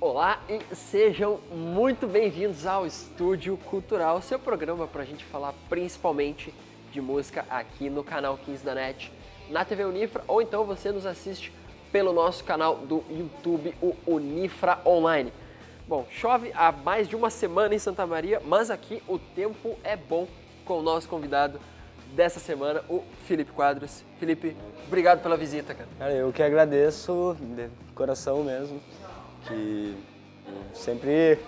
Olá e sejam muito bem-vindos ao Estúdio Cultural, seu programa para a gente falar principalmente de música aqui no canal 15 da NET, na TV Unifra, ou então você nos assiste pelo nosso canal do YouTube, o Unifra Online. Bom, chove há mais de uma semana em Santa Maria, mas aqui o tempo é bom com o nosso convidado dessa semana, o Felipe Quadros. Felipe, obrigado pela visita, cara. Cara, eu que agradeço de coração mesmo, que sempre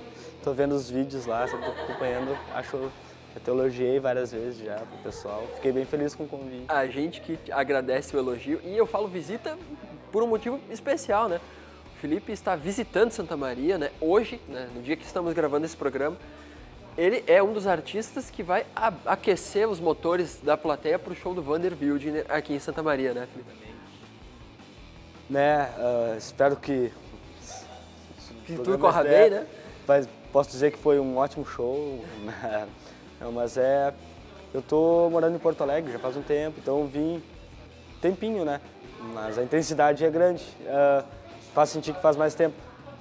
tô vendo os vídeos lá, sempre tô acompanhando, acho eu te elogiei várias vezes já pro pessoal. Fiquei bem feliz com o convite. A gente que agradece o elogio e eu falo visita por um motivo especial, né? O Felipe está visitando Santa Maria, né? Hoje, né? no dia que estamos gravando esse programa, ele é um dos artistas que vai aquecer os motores da plateia para o show do Vander Wildner aqui em Santa Maria, né, Felipe? Né, uh, espero que... Que tudo corra bem, né? Mas posso dizer que foi um ótimo show, né? Não, mas é... Eu tô morando em Porto Alegre já faz um tempo, então vim tempinho, né? Mas a intensidade é grande. Uh, faz sentir que faz mais tempo.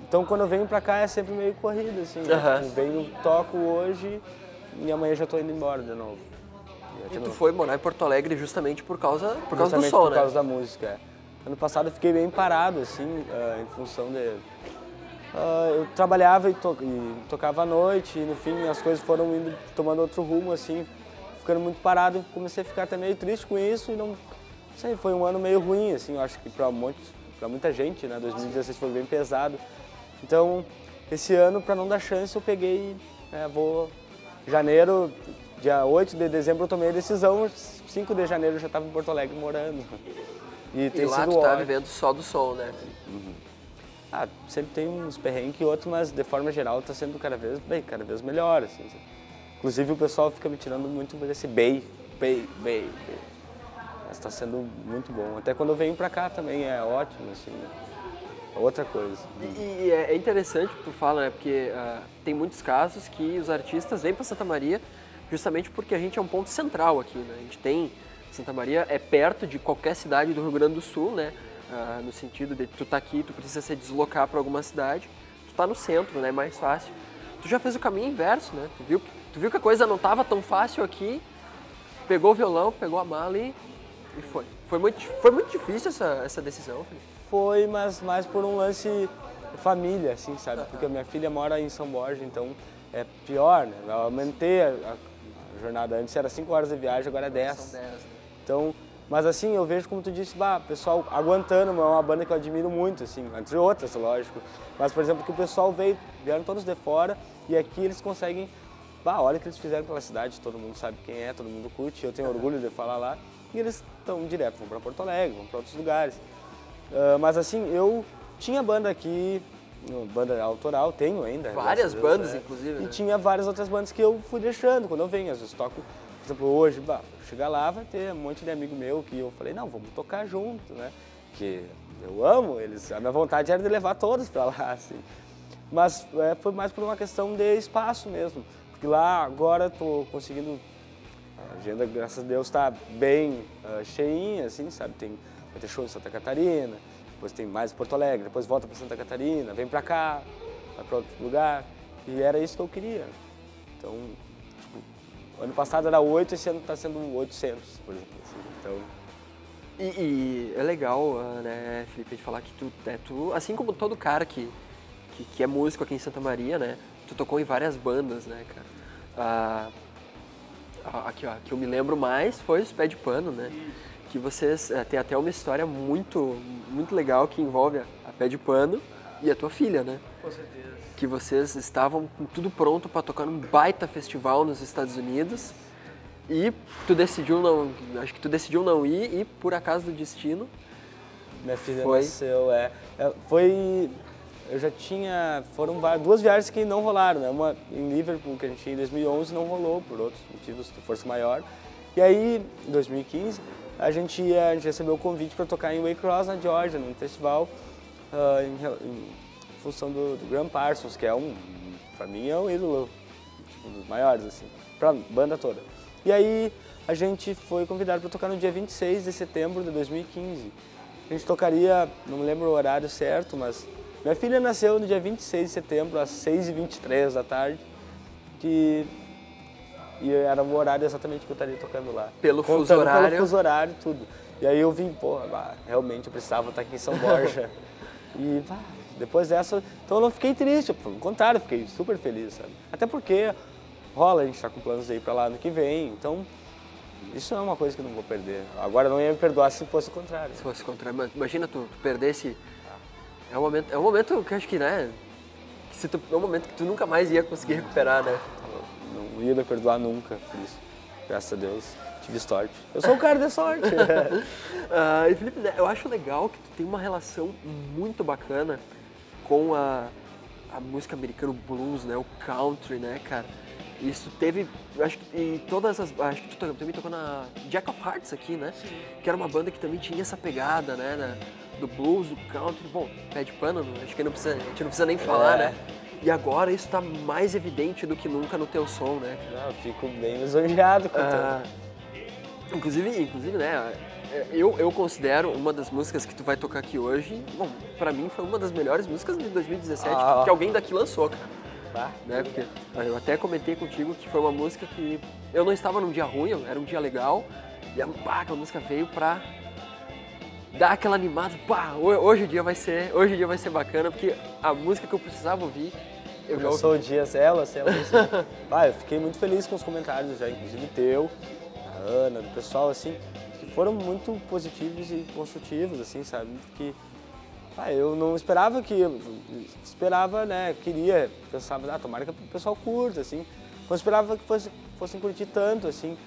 Então quando eu venho pra cá é sempre meio corrida, assim. Uhum. Eu venho, toco hoje e amanhã já tô indo embora de novo. E, e tu foi morar em Porto Alegre justamente por causa, por causa do som, por né? causa da música, é. Ano passado eu fiquei bem parado, assim, uh, em função de... Uh, eu trabalhava e, to e, tocava à noite e no fim as coisas foram indo tomando outro rumo, assim, ficando muito parado. Comecei a ficar até meio triste com isso e não... Sei, foi um ano meio ruim, assim, eu acho que para muita gente, né? 2016 foi bem pesado. Então, esse ano, para não dar chance, eu peguei, é, vou, janeiro, dia 8 de dezembro eu tomei a decisão, 5 de janeiro eu já estava em Porto Alegre morando. E, e tem lá tu tá vivendo só do som, né? Uhum. Ah, sempre tem uns perrengues e outros, mas de forma geral está sendo cada vez, bem, cada vez melhor, assim. Inclusive o pessoal fica me tirando muito desse bem, bem, bem, Mas está sendo muito bom. Até quando eu venho para cá também é ótimo, assim. Né? outra coisa. E, e, é interessante que tu fala, né? Porque uh, tem muitos casos que os artistas vêm para Santa Maria justamente porque a gente é um ponto central aqui, né? A gente tem Santa Maria é perto de qualquer cidade do Rio Grande do Sul, né? Uh, no sentido de tu tá aqui, tu precisa se deslocar para alguma cidade, tu tá no centro, né? É mais fácil. Tu já fez o caminho inverso, né? Tu viu, tu viu que a coisa não tava tão fácil aqui, pegou o violão, pegou a mala e, e foi. Foi muito, foi muito difícil essa, essa decisão, Felipe foi, mas mais por um lance família, assim, sabe? Porque a minha filha mora em São Borja, então é pior, né? Eu aumentei a, a jornada antes, era 5 horas de viagem, agora é 10. São 10, né? Então, mas assim, eu vejo como tu disse, bah, pessoal aguentando, é uma banda que eu admiro muito, assim, entre outras, lógico. Mas, por exemplo, que o pessoal veio, vieram todos de fora e aqui eles conseguem, bah, olha o que eles fizeram pela cidade, todo mundo sabe quem é, todo mundo curte, eu tenho orgulho de falar lá. E eles estão direto, vão para Porto Alegre, vão para outros lugares. Uh, mas assim, eu tinha banda aqui, banda autoral, tenho ainda. Várias bandas, é. inclusive. E né? tinha várias outras bandas que eu fui deixando quando eu venho. Às vezes toco, exemplo, hoje, bah, chegar lá vai ter um monte de amigo meu que eu falei, não, vamos tocar junto, né? Que eu amo eles, a minha vontade era de levar todos para lá, assim. Mas é, foi mais por uma questão de espaço mesmo. Porque lá agora estou conseguindo. A agenda, graças a Deus, está bem uh, cheinha, assim, sabe? Tem vai ter show em Santa Catarina, depois tem mais em Porto Alegre, depois volta para Santa Catarina, vem para cá, vai para outro lugar. E era isso que eu queria. Então, ano passado era 8, esse ano está sendo 800, por exemplo. Assim. Então, e, e, é legal, ah, né, Felipe, de falar que tu, é, tu assim como todo cara que, que, que, é músico aqui em Santa Maria, né, tu tocou em várias bandas, né, cara. Ah, aqui, ó, que eu me lembro mais foi os Pé de Pano, né que vocês é, tem até uma história muito muito legal que envolve a, a Pé de Pano e a tua filha, né? Com certeza. Que vocês estavam com tudo pronto para tocar num baita festival nos Estados Unidos e tu decidiu não, acho que tu decidiu não ir e por acaso do destino minha filha foi... nasceu, é, é foi eu já tinha foram duas viagens que não rolaram, né? Uma em Liverpool que a gente tinha em 2011 não rolou por outros motivos de força maior. E aí, em 2015, a gente, ia, a gente recebeu o convite para tocar em Waycross, na Georgia, num festival, uh, em, em, função do, do Graham Parsons, que é um, para mim é um ídolo, um dos maiores, assim, para banda toda. E aí a gente foi convidado para tocar no dia 26 de setembro de 2015. A gente tocaria, não me lembro o horário certo, mas Minha filha nasceu no dia 26 de setembro, às 6h23 da tarde, que e era o horário exatamente que eu estaria tocando lá. Pelo Contando fuso horário? Pelo fuso horário, tudo. E aí eu vim, pô, realmente eu precisava estar aqui em São Borja. e bah, depois dessa, então eu não fiquei triste, pelo contrário, fiquei super feliz, sabe? Até porque rola, a gente está com planos ir para lá no que vem, então isso é uma coisa que eu não vou perder. Agora eu não ia me perdoar se fosse o contrário. Se fosse o contrário, imagina tu, tu perdesse. É um momento, é um momento que eu acho que, né? Que se tu, é um momento que tu nunca mais ia conseguir recuperar, né? Não ia me perdoar nunca por isso. Graças a Deus tive sorte. Eu sou um cara de sorte. uh, e Felipe, né, eu acho legal que tu tem uma relação muito bacana com a, a música americana, o blues, né? O country, né, cara? Isso teve, acho que e todas as, acho que tu também tocou na Jack of Hearts aqui, né? Sim. Que era uma banda que também tinha essa pegada, né? Da, do blues, do country, bom, pé de pano, acho que não precisa, a gente não precisa nem falar, é. né? E agora isso está mais evidente do que nunca no teu som, né? Não, eu fico bem lisonjeado com ah, Inclusive, inclusive, né? Eu, eu considero uma das músicas que tu vai tocar aqui hoje, bom, pra mim foi uma das melhores músicas de 2017 ah. que alguém daqui lançou, cara. Tá. Né? Porque eu até comentei contigo que foi uma música que eu não estava num dia ruim, era um dia legal, e a, pá, aquela música veio pra dar aquela animada, pá, hoje o dia vai ser, hoje o dia vai ser bacana, porque a música que eu precisava ouvir, eu já sou o dia, ela, ela. ah, eu fiquei muito feliz com os comentários já, inclusive teu, a Ana, do pessoal, assim, foram muito positivos e construtivos, assim, sabe? Porque ah, eu não esperava que. Esperava, né? Queria, pensava, ah, tomara que o pessoal curta, assim. Não esperava que fosse, fossem curtir tanto, assim.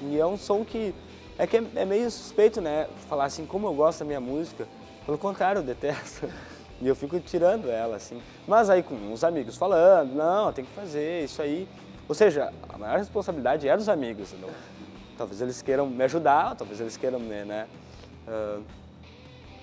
E é um som que. É que é, é, meio suspeito, né? Falar assim, como eu gosto da minha música. Pelo contrário, eu detesto. E eu fico tirando ela, assim. Mas aí com os amigos falando, não, tem que fazer isso aí. Ou seja, a maior responsabilidade é dos amigos. Não? Talvez eles queiram me ajudar, talvez eles queiram, né? Uh,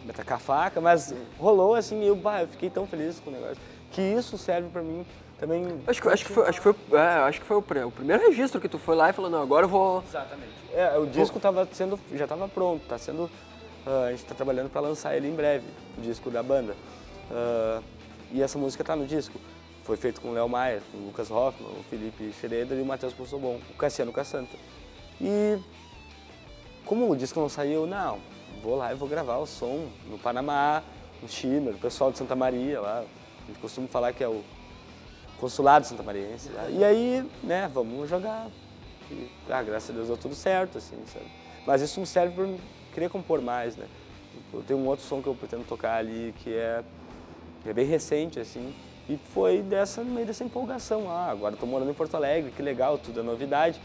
me tacar a faca, mas rolou assim, e eu, bah, eu fiquei tão feliz com o negócio, que isso serve para mim também. Acho que, acho que foi, acho que foi, é, acho que foi o, o, primeiro registro que tu foi lá e falou, não, agora eu vou. Exatamente. É, o disco tava sendo, já estava pronto, tá sendo. Uh, a gente está trabalhando para lançar ele em breve, o disco da banda. Uh, e essa música está no disco. Foi feito com o Léo Maia, com o Lucas Hoffman, o Felipe Schroeder e o Matheus Possobon, o Cassiano Cassanta. E como o disco não saiu, não, vou lá e vou gravar o som no Panamá, no Chile, o pessoal de Santa Maria lá. A gente costuma falar que é o consulado Santa Mariense. E aí, né, vamos jogar. E, ah, graças a Deus deu tudo certo, assim, sabe? Mas isso me serve para querer compor mais, né? Eu tenho um outro som que eu pretendo tocar ali que é, é bem recente, assim, e foi dessa, meio dessa empolgação. Ah, agora estou morando em Porto Alegre, que legal, tudo é novidade.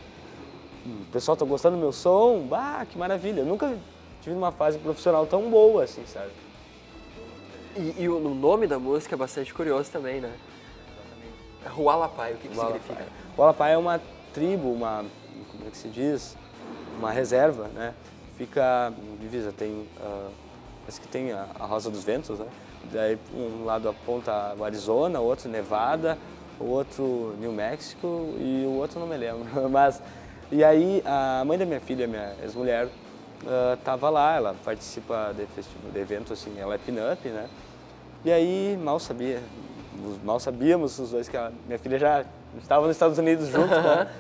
O pessoal está gostando do meu som, bah, que maravilha. Eu nunca tive uma fase profissional tão boa, assim, sabe? E, e o nome da música é bastante curioso também, né? Exatamente. Hualapai, o que, que significa? Hualapai é uma tribo, uma, como é que se diz? Uma reserva, né? Fica divisa, tem, uh, parece que tem a, a Rosa dos Ventos, né? Daí um lado aponta o Arizona, o outro Nevada, o outro New Mexico e o outro não me lembro. Mas, e aí a mãe da minha filha, minha ex-mulher, estava uh, lá, ela participa de, festival, de evento assim, ela é pin-up, né? E aí mal sabia, mal sabíamos os dois que a minha filha já estava nos Estados Unidos junto ela.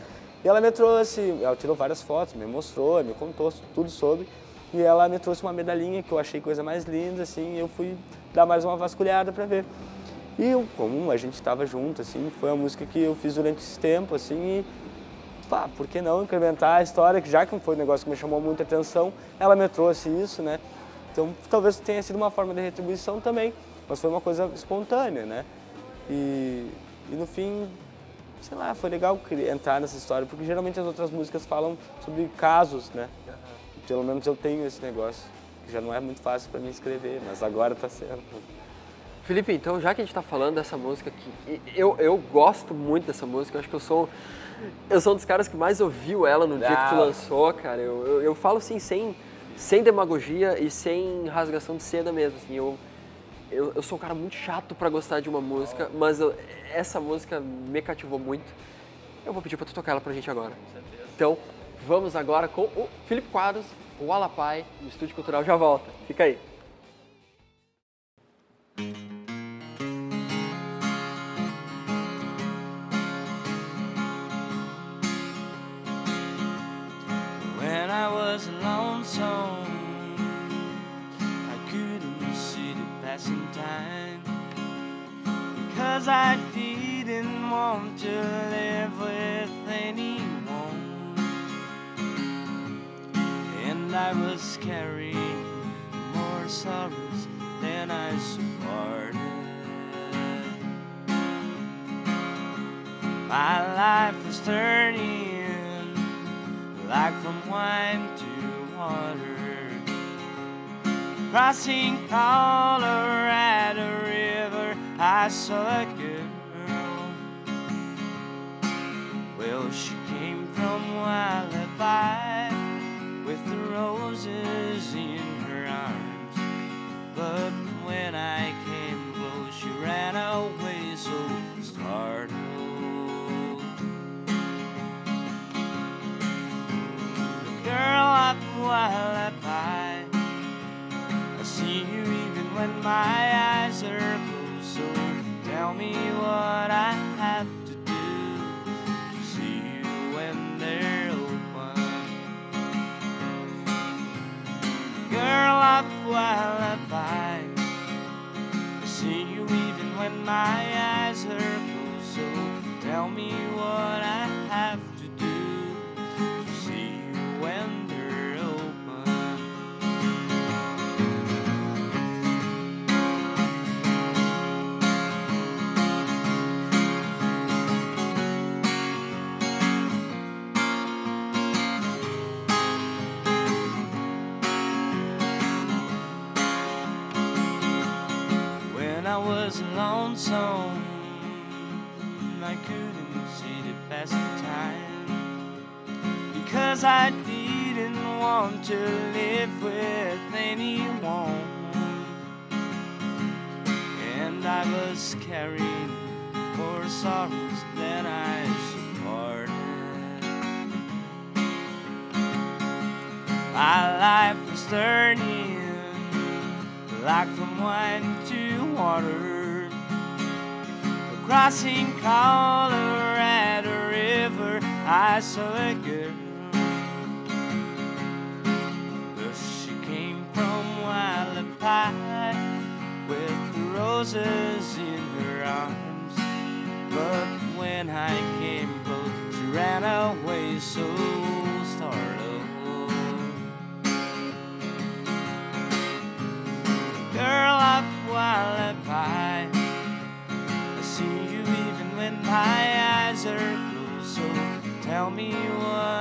E ela me trouxe, ela tirou várias fotos, me mostrou, me contou tudo sobre. E ela me trouxe uma medalhinha que eu achei coisa mais linda, assim, e eu fui dar mais uma vasculhada para ver. E eu, como a gente estava junto, assim, foi uma música que eu fiz durante esse tempo, assim, e pá, por que não incrementar a história, que já que foi um negócio que me chamou muita atenção, ela me trouxe isso, né? Então talvez tenha sido uma forma de retribuição também, mas foi uma coisa espontânea, né? E, e no fim, sei lá, foi legal entrar nessa história, porque geralmente as outras músicas falam sobre casos, né? Pelo menos eu tenho esse negócio, que já não é muito fácil para mim escrever, mas agora está sendo. Felipe, então já que a gente está falando dessa música aqui, eu, eu gosto muito dessa música, eu acho que eu sou eu sou um dos caras que mais ouviu ela no dia que tu lançou, cara. Eu, eu, eu, falo assim, sem, sem demagogia e sem rasgação de seda mesmo. Assim, eu, eu, eu sou um cara muito chato para gostar de uma música, mas eu, essa música me cativou muito. Eu vou pedir para tu tocar ela pra gente agora. Então, vamos agora com o Felipe Quadros, o Alapai, do Estúdio Cultural. Já volta. Fica aí. was lonesome. I couldn't see the passing time because I didn't want to live with anyone, and I was carrying more sorrows than I supported. My life was turning like from wine to water. Crossing Colorado River, I saw a girl. Well, she came from Wallaby with the roses in her arms. But when I of Wallaby, I see you even when my eyes are closed. So tell me what I have to do to see you when they're open. Girl of Wallaby, I see you even when my was lonesome, I couldn't see the passing time. Because I didn't want to live with anyone, and I was carrying more sorrows than I supported. My life was turning like from wine to water. Crossing Colorado River, I saw a girl. Well, she came from Wallaby with the roses in her arms. But when I came close, she ran away so me what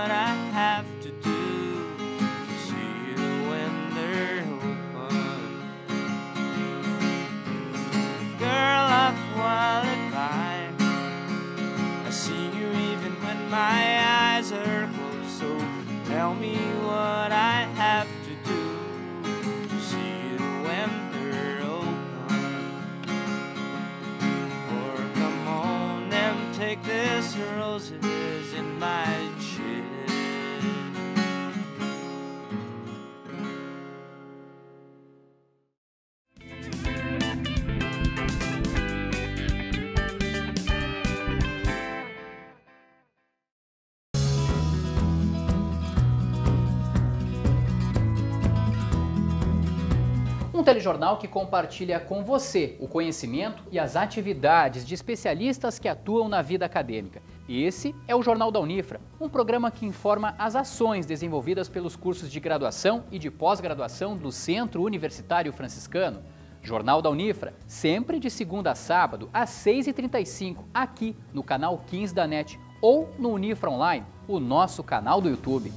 telejornal que compartilha com você o conhecimento e as atividades de especialistas que atuam na vida acadêmica. Esse é o Jornal da Unifra, um programa que informa as ações desenvolvidas pelos cursos de graduação e de pós-graduação do Centro Universitário Franciscano. Jornal da Unifra, sempre de segunda a sábado, às 6h35, aqui no canal 15 da NET ou no Unifra Online, o nosso canal do YouTube.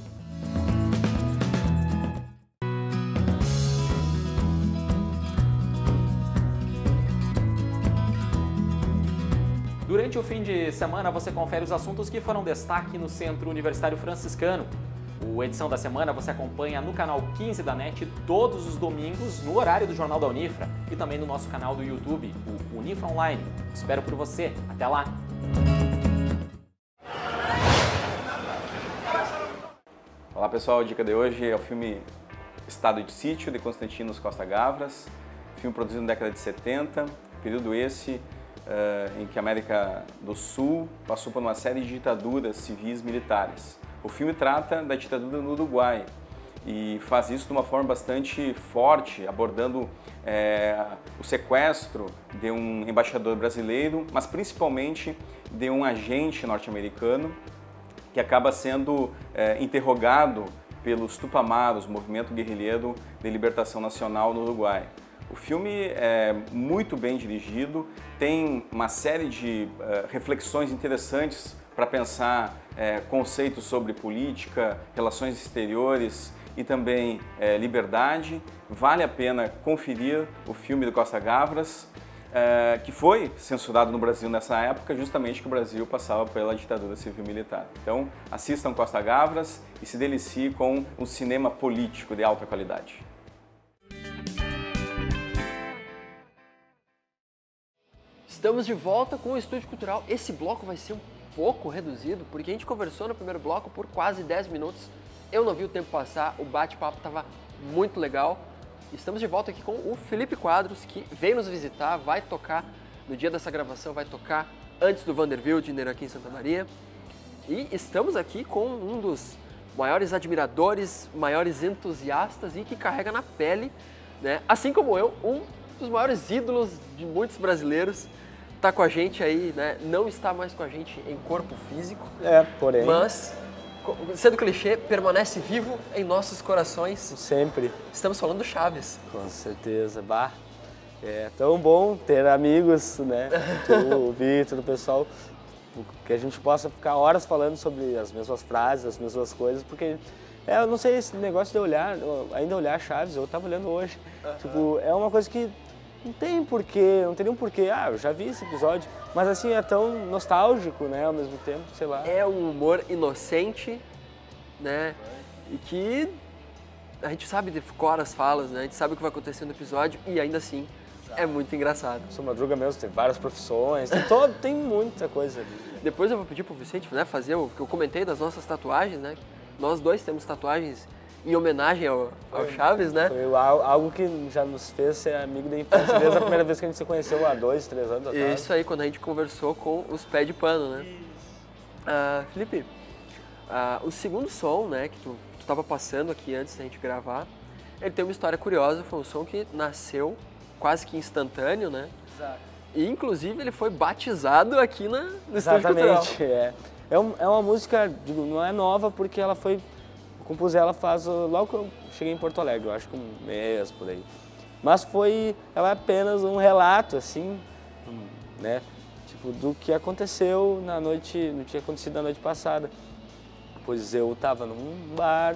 Durante o fim de semana, você confere os assuntos que foram destaque no Centro Universitário Franciscano. O Edição da Semana você acompanha no canal 15 da NET todos os domingos, no horário do Jornal da Unifra e também no nosso canal do YouTube, o Unifra Online. Espero por você. Até lá! Olá pessoal, a dica de hoje é o filme Estado de Sítio, de Constantinos Costa Gavras, filme produzido na década de 70, período esse em que a América do Sul passou por uma série de ditaduras civis militares. O filme trata da ditadura no Uruguai e faz isso de uma forma bastante forte, abordando é, o sequestro de um embaixador brasileiro, mas principalmente de um agente norte-americano que acaba sendo é, interrogado pelos Tupamaros, movimento guerrilheiro de libertação nacional no Uruguai. O filme é muito bem dirigido, tem uma série de uh, reflexões interessantes para pensar é, conceitos sobre política, relações exteriores e também é, liberdade. Vale a pena conferir o filme do Costa Gavras, é, que foi censurado no Brasil nessa época, justamente que o Brasil passava pela ditadura civil-militar. Então, assistam Costa Gavras e se deliciem com um cinema político de alta qualidade. Estamos de volta com o Estúdio Cultural. Esse bloco vai ser um pouco reduzido, porque a gente conversou no primeiro bloco por quase 10 minutos. Eu não vi o tempo passar, o bate-papo estava muito legal. Estamos de volta aqui com o Felipe Quadros, que veio nos visitar, vai tocar no dia dessa gravação, vai tocar antes do Vanderbilt aqui em Santa Maria. E estamos aqui com um dos maiores admiradores, maiores entusiastas e que carrega na pele, né, assim como eu, um dos maiores ídolos de muitos brasileiros tá com a gente aí, né? Não está mais com a gente em corpo físico. É, porém. Mas, sendo clichê, permanece vivo em nossos corações. Sempre. Estamos falando do Chaves. Com certeza, bah. É tão bom ter amigos, né? Tu, o Vitor, o pessoal, que a gente possa ficar horas falando sobre as mesmas frases, as mesmas coisas, porque é, eu não sei esse negócio de olhar, ainda olhar Chaves, eu tava olhando hoje. Uhum. Tipo, é uma coisa que não tem porquê, não teria um porquê. Ah, eu já vi esse episódio, mas assim é tão nostálgico, né, ao mesmo tempo, sei lá. É um humor inocente, né, e que a gente sabe decorar as falas, né, a gente sabe o que vai acontecer no episódio e ainda assim é muito engraçado. Sou Madruga mesmo, tem várias profissões, tem, todo, tem muita coisa ali. Depois eu vou pedir pro Vicente né, fazer o que eu comentei das nossas tatuagens, né, nós dois temos tatuagens em homenagem ao, ao Chaves, né? Foi algo que já nos fez ser amigo da infância, desde a primeira vez que a gente se conheceu há dois, três anos atrás. Isso aí, quando a gente conversou com os pés de pano, né? Uh, Felipe, uh, o segundo som, né, que tu, tu tava passando aqui antes da gente gravar, ele tem uma história curiosa, foi um som que nasceu quase que instantâneo, né? Exato. E, inclusive, ele foi batizado aqui na, no Exatamente, é. É, um, é uma música, digo, não é nova porque ela foi compus ela faz logo que eu cheguei em Porto Alegre, eu acho que um mês por aí. Mas foi, ela é apenas um relato, assim, né? Tipo, do que aconteceu na noite, não tinha acontecido na noite passada. Pois eu estava num bar,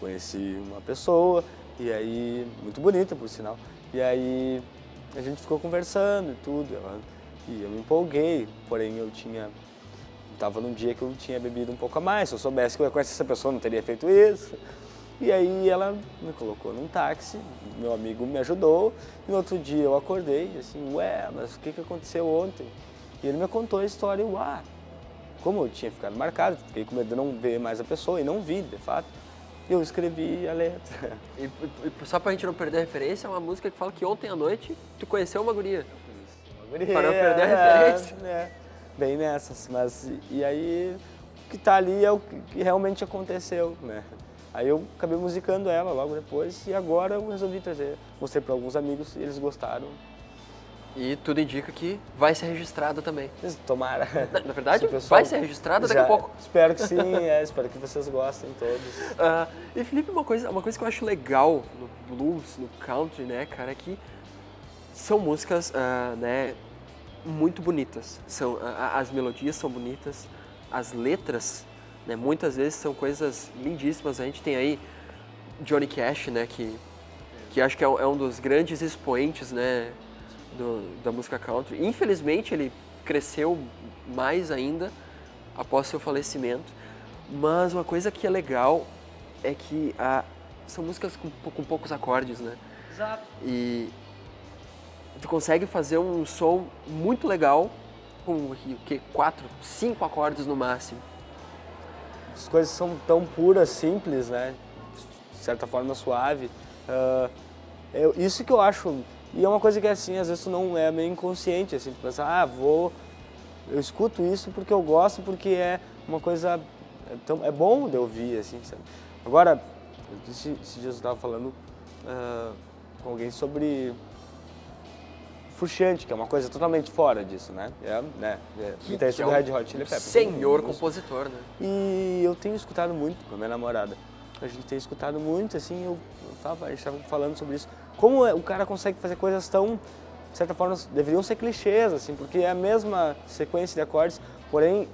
conheci uma pessoa, e aí, muito bonita por sinal, e aí a gente ficou conversando e tudo, e eu me empolguei, porém eu tinha estava num dia que eu tinha bebido um pouco a mais. Se eu soubesse que eu ia conhecer essa pessoa, não teria feito isso. E aí ela me colocou num táxi, meu amigo me ajudou. E no outro dia eu acordei assim, ué, mas o que, que aconteceu ontem? E ele me contou a história e, uá, como eu tinha ficado marcado, fiquei com medo de não ver mais a pessoa e não vi, de fato. Eu escrevi a letra. E, e só pra gente não perder a referência, é uma música que fala que ontem à noite tu conheceu uma guria. Uma guria. Para não perder a referência. É, é bem nessas, mas e aí o que está ali é o que realmente aconteceu, né? Aí eu acabei musicando ela logo depois e agora eu resolvi trazer, mostrei para alguns amigos e eles gostaram. E tudo indica que vai ser registrada também. Tomara. Na, na verdade, vai ser registrada daqui a pouco. Espero que sim, é, espero que vocês gostem todos. Uh, e Felipe, uma coisa, uma coisa que eu acho legal no blues, no country, né, cara, é que são músicas, uh, né, muito bonitas. São, as melodias são bonitas, as letras, né, muitas vezes são coisas lindíssimas. A gente tem aí Johnny Cash, né, que, que acho que é, é um dos grandes expoentes né, do, da música country. Infelizmente ele cresceu mais ainda após seu falecimento, mas uma coisa que é legal é que a, são músicas com, com poucos acordes, né? Exato. E, tu consegue fazer um som muito legal com o que quatro, cinco acordes no máximo. As coisas são tão puras, simples, né? De certa forma suave. Uh, eu, isso que eu acho e é uma coisa que assim às vezes tu não é meio inconsciente assim, tu pensa, ah, vou eu escuto isso porque eu gosto, porque é uma coisa é, tão, é bom de ouvir assim, sabe? Agora esses dias eu estava falando ah, com alguém sobre Frusciante, que é uma coisa totalmente fora disso, né? É, né? É, guitarrista que é do Red Hot Chili Peppers. Senhor compositor, né? e eu tenho escutado muito com a minha namorada. A gente tem escutado muito, assim, eu, eu tava, a gente estava falando sobre isso. Como é- o cara consegue fazer coisas tão, de certa forma, deveriam ser clichês, assim, porque é a mesma sequência de acordes, porém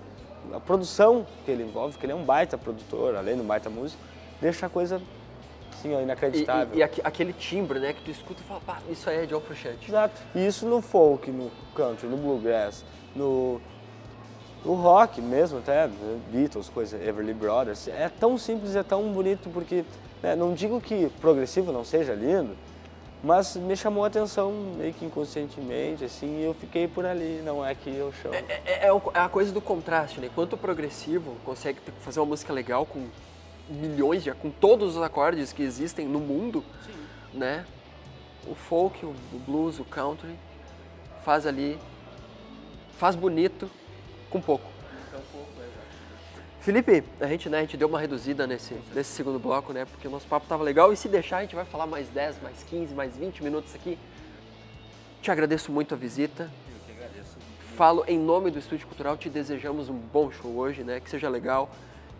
a produção que ele envolve, que ele é um baita produtor, além de um baita músico, deixa a coisa, assim, ó, E, inacreditável. e- e aque- aquele timbre, né, que tu escuta e fala, pá, isso aí é John Frusciante. Exato. E isso no folk, no country, no bluegrass, no, no rock mesmo, até né, Beatles, coisa, Everly Brothers. É tão simples, é tão bonito, porque né, não digo que progressivo não seja lindo, mas me chamou a atenção meio que inconscientemente, assim, e eu fiquei por ali, não é que eu chamo. É, é- é o- é a coisa do contraste, né? Enquanto o progressivo consegue fazer uma música legal com milhões de com todos os acordes que existem no mundo, né? O folk, o, blues, o country faz ali faz bonito com pouco. Felipe, a gente, né, a gente deu uma reduzida nesse, nesse segundo bloco, né? Porque o nosso papo tava legal e se deixar a gente vai falar mais 10, mais 15, mais 20 minutos aqui. Te agradeço muito a visita. Falo em nome do Estúdio Cultural, te desejamos um bom show hoje, né? Que seja legal,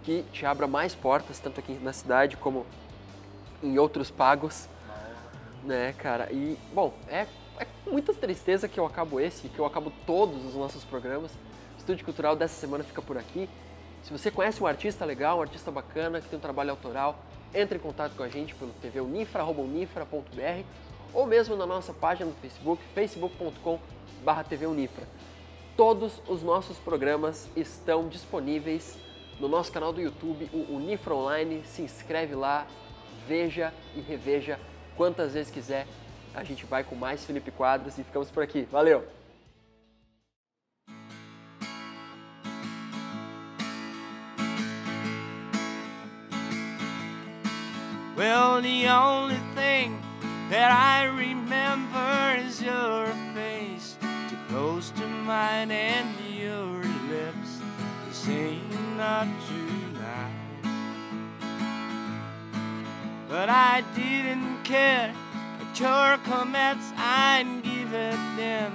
que te abra mais portas, tanto aqui na cidade como em outros pagos, né, cara? E, bom, é, é muita tristeza que eu acabo esse, que eu acabo todos os nossos programas. O Estúdio Cultural dessa semana fica por aqui. Se você conhece um artista legal, um artista bacana, que tem um trabalho autoral, entre em contato com a gente pelo TV Unifra, arroba unifra.br, ou mesmo na nossa página no Facebook, facebook.com.br. Todos os nossos programas estão disponíveis no nosso canal do YouTube, o Unifra Online. Se inscreve lá, veja e reveja quantas vezes quiser. A gente vai com mais Felipe Quadros e ficamos por aqui. Valeu! Well, the only thing that I remember is your face, too close to mine, and your lips not tonight. But I didn't care at your comments, I'd give it them.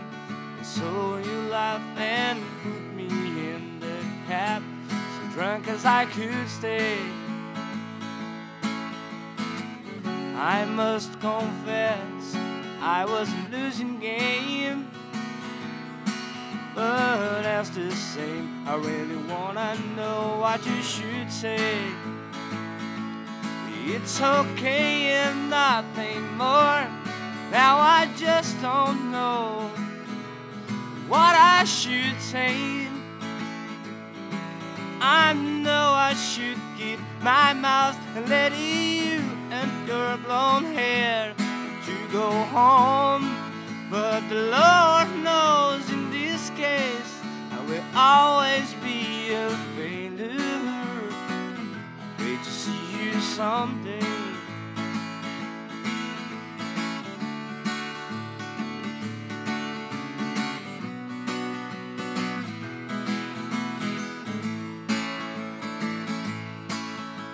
And so you laughed and put me in the cab, so drunk as I could stay. I must confess, I was losing game. But that's the same. I really wanna know what you should say. It's okay and nothing more. Now I just don't know what I should say. I know I should keep my mouth and let you and your blonde hair to go home. But the Lord knows I will always be a failure. Wait to see you someday.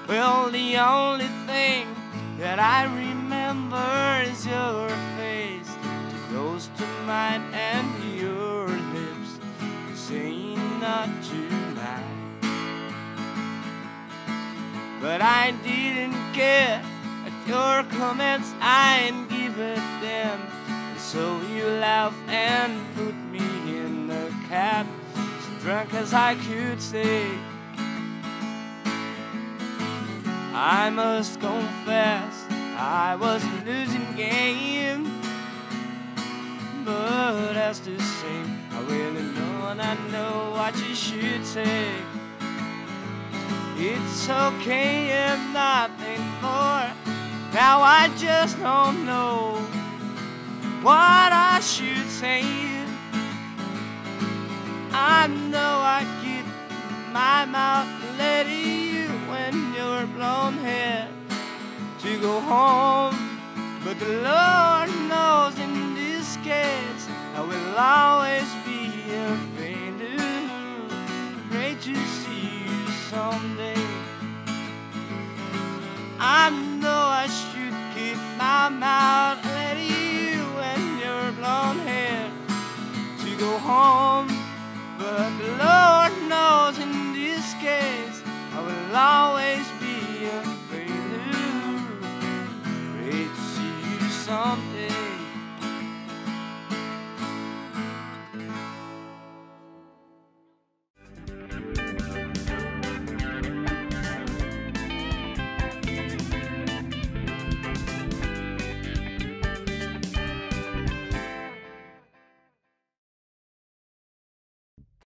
Well, the only thing that I remember is your face, too close to mine, and tonight. But I didn't care at your comments, I ain't give it them. And so you laughed and put me in the cab, as drunk as I could stay. I must confess, I was losing game but that's the same. I really know and I know what you should say. It's okay if nothing more. Now I just don't know what I should say. I know I get my mouth letting you when you're blonde hair to go home, but the Lord knows I will always be a to Great to see you someday. I know I should keep my mouth, let you and your blonde hair to go home. But the Lord knows in this case, I will always be a to Great to see you someday.